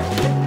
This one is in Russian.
Пока!